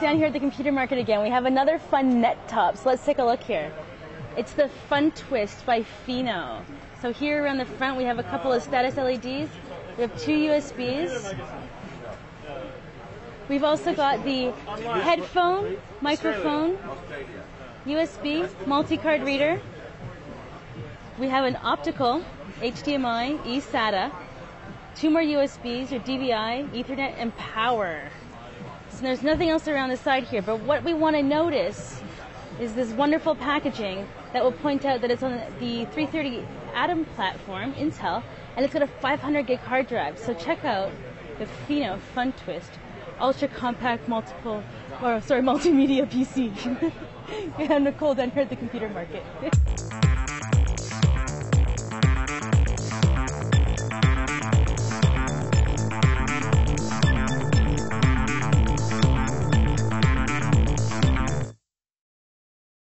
down here at the computer market again. We have another fun net top. So let's take a look here. It's the Funtwist by Fino. So here around the front we have a couple of status LEDs. We have two USBs. We've also got the headphone, microphone, USB, multi-card reader. We have an optical, HDMI, eSATA, two more USBs, your DVI, Ethernet, and power. So there's nothing else around the side here, but what we want to notice is this wonderful packaging that will point out that it's on the 330 Atom platform, Intel, and it's got a 500 gig hard drive. So check out the Fino Funtwist ultra compact multiple, or sorry, multimedia PC. I'm Nicole down here at the computer market.